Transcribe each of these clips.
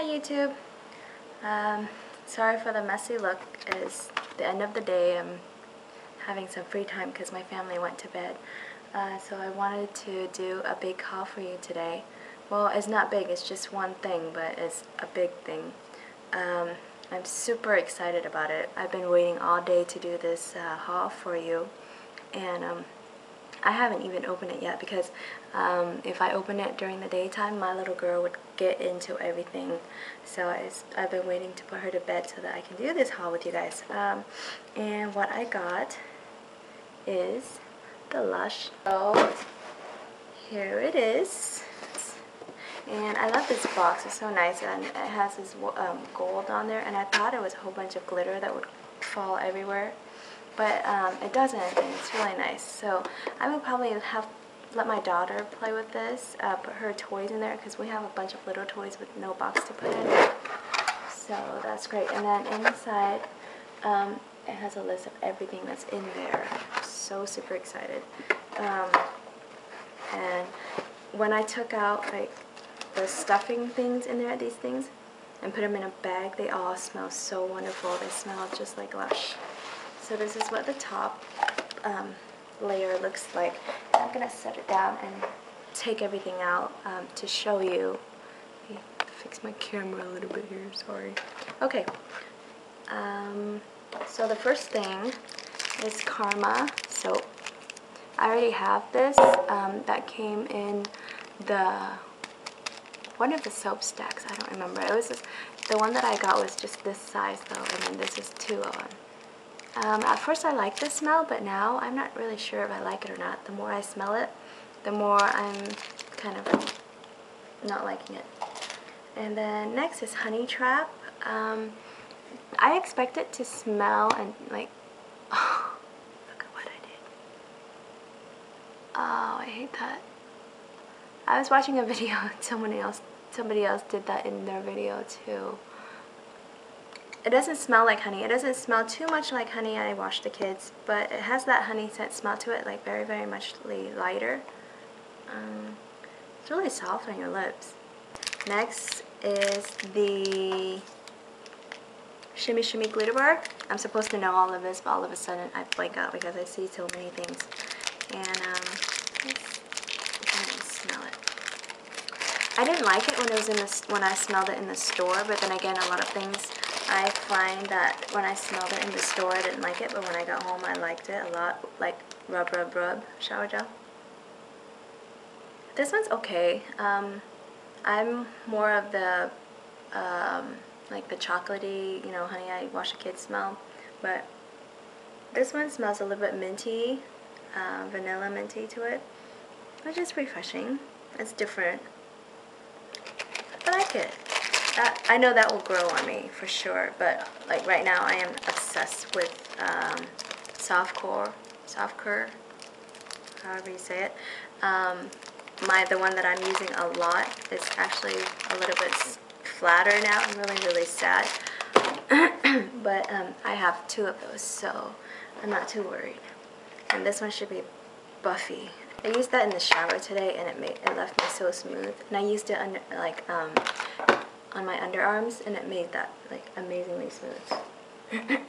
Hi YouTube. Um, sorry for the messy look. It's the end of the day. I'm having some free time because my family went to bed. Uh, so I wanted to do a big haul for you today. Well, it's not big, it's just one thing, but it's a big thing. Um, I'm super excited about it. I've been waiting all day to do this uh, haul for you. And um, I haven't even opened it yet because um, if I open it during the daytime, my little girl would get into everything. So I've been waiting to put her to bed so that I can do this haul with you guys. Um, and what I got is the Lush. So here it is. And I love this box. It's so nice. And it has this um, gold on there. And I thought it was a whole bunch of glitter that would fall everywhere but um, it doesn't and it's really nice. So I would probably have let my daughter play with this, uh, put her toys in there because we have a bunch of little toys with no box to put in. So that's great. And then inside, um, it has a list of everything that's in there. So super excited. Um, and when I took out like the stuffing things in there, these things, and put them in a bag, they all smell so wonderful. They smell just like Lush. So this is what the top um, layer looks like. I'm going to set it down and take everything out um, to show you. Fix my camera a little bit here, sorry. Okay, um, so the first thing is Karma soap. I already have this um, that came in the one of the soap stacks. I don't remember. It was just, the one that I got was just this size though, and then this is two of them. Um, at first I liked the smell, but now I'm not really sure if I like it or not. The more I smell it, the more I'm kind of not liking it. And then next is Honey Trap. Um, I expect it to smell and like, oh, look at what I did. Oh, I hate that. I was watching a video somebody else somebody else did that in their video too. It doesn't smell like honey. It doesn't smell too much like honey. I wash the kids, but it has that honey scent smell to it, like very, very much lighter. Um, it's really soft on your lips. Next is the Shimmy Shimmy Glitter Bar. I'm supposed to know all of this, but all of a sudden I blank out because I see so many things. And um, smell it. I didn't like it when it was in the when I smelled it in the store, but then again, a lot of things I find that when I smelled it in the store, I didn't like it, but when I got home, I liked it a lot, like rub, rub, rub shower gel. This one's okay. Um, I'm more of the, um, like the chocolatey, you know, honey, I wash a kid smell, but this one smells a little bit minty, uh, vanilla minty to it, which is refreshing. It's different. I like it that, I know that will grow on me for sure, but like right now I am obsessed with um, softcore, softcore, however you say it. Um, my the one that I'm using a lot is actually a little bit flatter now. I'm really really sad, but um, I have two of those, so I'm not too worried. And this one should be Buffy. I used that in the shower today, and it made it left me so smooth. And I used it under like um, on my underarms and it made that like amazingly smooth.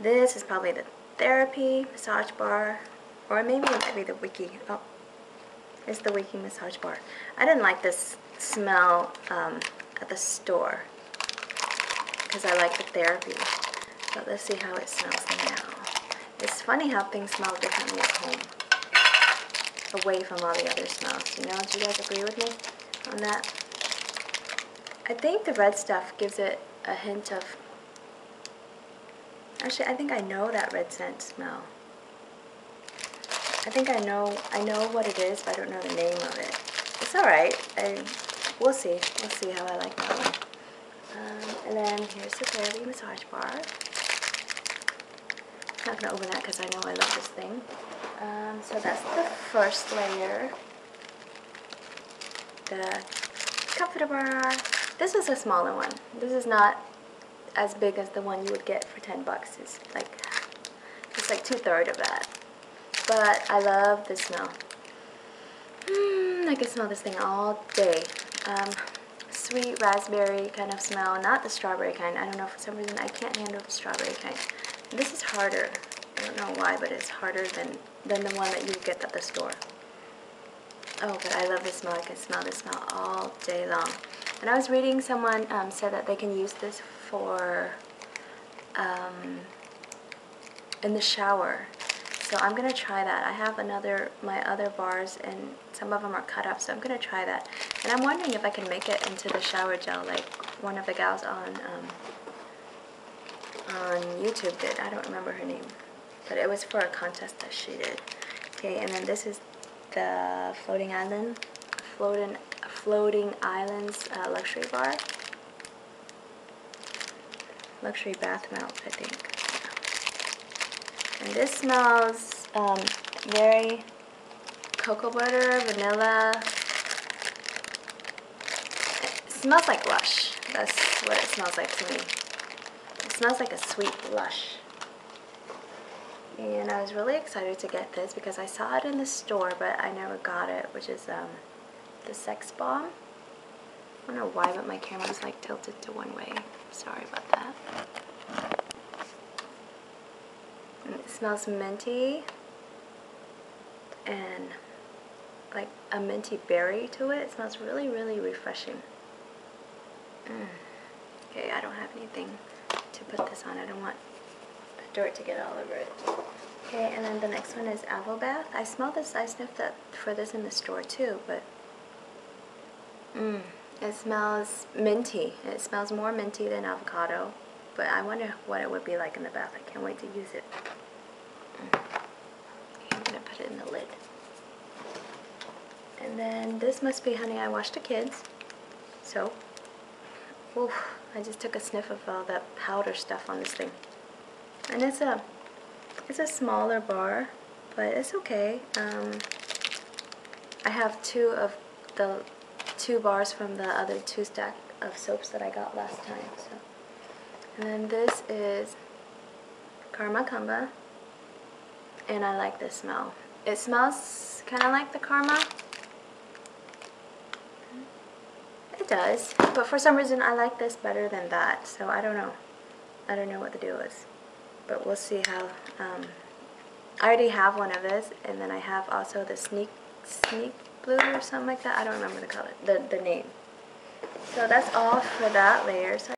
this is probably the therapy massage bar or maybe it might be the wiki. Oh, it's the wiki massage bar. I didn't like this smell um, at the store because I like the therapy. But let's see how it smells now. It's funny how things smell differently at home away from all the other smells. You know, do you guys agree with me on that? I think the red stuff gives it a hint of, actually I think I know that red scent smell. I think I know, I know what it is, but I don't know the name of it. It's alright, we'll see, we'll see how I like that one. Um, and then here's the Therapy Massage Bar. I'm not going to open that because I know I love this thing. Um, so that's the first layer. The comforter bar, this is a smaller one. This is not as big as the one you would get for 10 bucks. It's like, it's like two-thirds of that. But I love the smell. Mm, I can smell this thing all day. Um, sweet raspberry kind of smell, not the strawberry kind. I don't know, for some reason I can't handle the strawberry kind. This is harder. I don't know why, but it's harder than, than the one that you get at the store. Oh, but I love the smell. I can smell the smell all day long. And I was reading someone um, said that they can use this for um, in the shower. So I'm gonna try that. I have another, my other bars and some of them are cut up, so I'm gonna try that. And I'm wondering if I can make it into the shower gel like one of the gals on um, on YouTube did. I don't remember her name, but it was for a contest that she did. Okay, and then this is the Floating Island, Floating Floating Islands uh, luxury bar, luxury bath melt, I think. And this smells um, very cocoa butter, vanilla. It smells like Lush. That's what it smells like to me. It smells like a sweet Lush. And I was really excited to get this because I saw it in the store, but I never got it, which is um, the Sex Bomb. I don't know why, but my camera's like tilted to one way. Sorry about that. And it smells minty and like a minty berry to it. It smells really, really refreshing. Mm. Okay, I don't have anything to put this on. I don't want dirt to get all over it. Okay, and then the next one is Avobath. I smell this, I sniffed that for this in the store too, but mm, it smells minty. It smells more minty than avocado, but I wonder what it would be like in the bath. I can't wait to use it. Mm. I'm gonna put it in the lid. And then this must be Honey I Washed the Kids. So, oof, I just took a sniff of all that powder stuff on this thing. And it's a, it's a smaller bar, but it's okay. Um, I have two of the two bars from the other two stack of soaps that I got last time. So, and then this is Karma Komba, and I like this smell. It smells kind of like the Karma, It does, but for some reason I like this better than that, so I don't know. I don't know what the deal is, but we'll see how, um, I already have one of this, and then I have also the Sneak, Sneak Blue or something like that. I don't remember the color, the, the name. So that's all for that layer. So